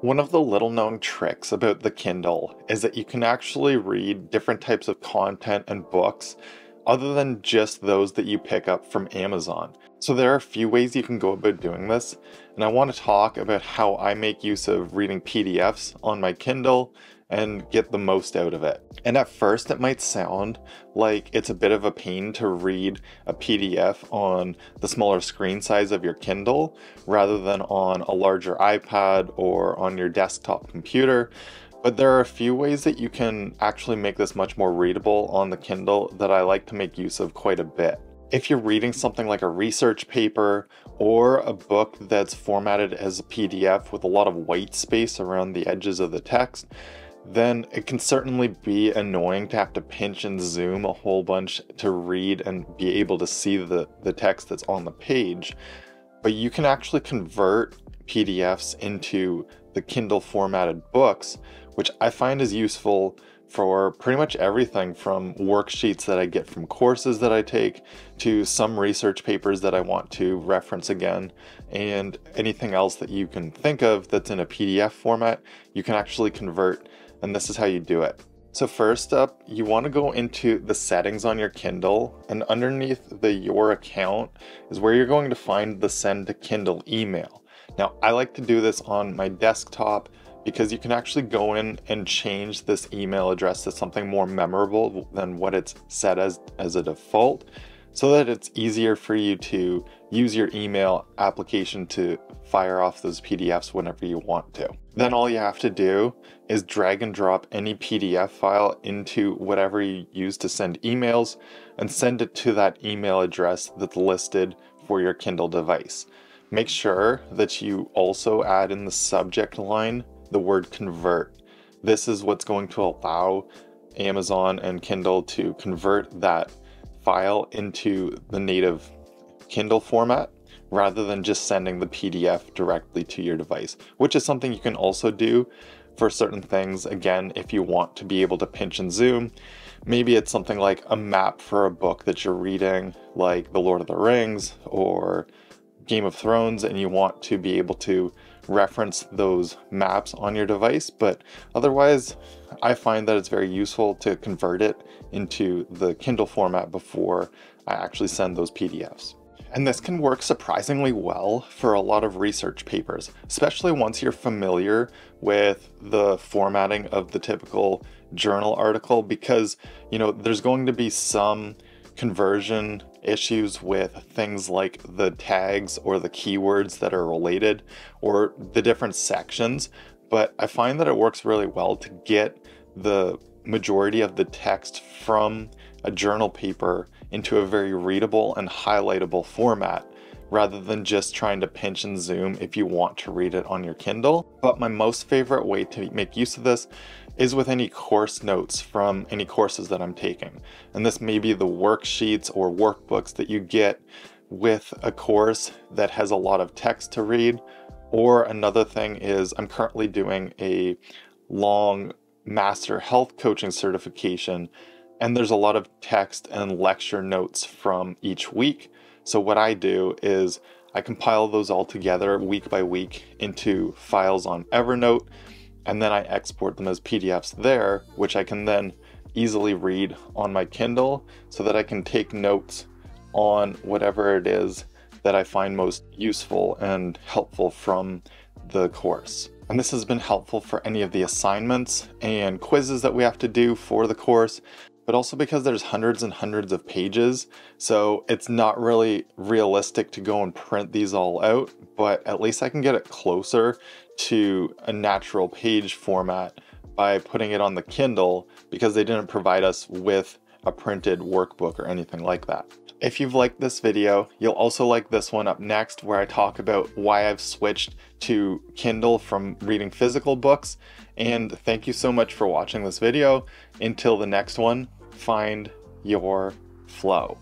One of the little known tricks about the Kindle is that you can actually read different types of content and books other than just those that you pick up from Amazon. So there are a few ways you can go about doing this, and I want to talk about how I make use of reading PDFs on my Kindle and get the most out of it. And at first, it might sound like it's a bit of a pain to read a PDF on the smaller screen size of your Kindle rather than on a larger iPad or on your desktop computer. But there are a few ways that you can actually make this much more readable on the Kindle that I like to make use of quite a bit. If you're reading something like a research paper or a book that's formatted as a PDF with a lot of white space around the edges of the text, then it can certainly be annoying to have to pinch and zoom a whole bunch to read and be able to see the, the text that's on the page. But you can actually convert PDFs into the Kindle formatted books, which I find is useful for pretty much everything from worksheets that I get from courses that I take to some research papers that I want to reference again and anything else that you can think of that's in a PDF format, you can actually convert and this is how you do it. So first up, you want to go into the settings on your Kindle and underneath the your account is where you're going to find the send to Kindle email. Now I like to do this on my desktop because you can actually go in and change this email address to something more memorable than what it's set as as a default so that it's easier for you to use your email application to fire off those PDFs whenever you want to. Then all you have to do is drag and drop any PDF file into whatever you use to send emails and send it to that email address that's listed for your Kindle device. Make sure that you also add in the subject line the word convert. This is what's going to allow Amazon and Kindle to convert that file into the native Kindle format rather than just sending the PDF directly to your device, which is something you can also do for certain things. Again, if you want to be able to pinch and zoom, maybe it's something like a map for a book that you're reading, like The Lord of the Rings or Game of Thrones, and you want to be able to reference those maps on your device. But otherwise, I find that it's very useful to convert it into the Kindle format before I actually send those PDFs. And this can work surprisingly well for a lot of research papers, especially once you're familiar with the formatting of the typical journal article because, you know, there's going to be some conversion issues with things like the tags or the keywords that are related or the different sections, but I find that it works really well to get the majority of the text from a journal paper into a very readable and highlightable format rather than just trying to pinch and zoom if you want to read it on your Kindle. But my most favorite way to make use of this is with any course notes from any courses that I'm taking. And this may be the worksheets or workbooks that you get with a course that has a lot of text to read. Or another thing is I'm currently doing a long master health coaching certification and there's a lot of text and lecture notes from each week. So what I do is I compile those all together week by week into files on Evernote and then I export them as PDFs there, which I can then easily read on my Kindle so that I can take notes on whatever it is that I find most useful and helpful from the course. And this has been helpful for any of the assignments and quizzes that we have to do for the course, but also because there's hundreds and hundreds of pages. So it's not really realistic to go and print these all out, but at least I can get it closer to a natural page format by putting it on the Kindle because they didn't provide us with a printed workbook or anything like that. If you've liked this video, you'll also like this one up next where I talk about why I've switched to Kindle from reading physical books. And thank you so much for watching this video. Until the next one, find your flow.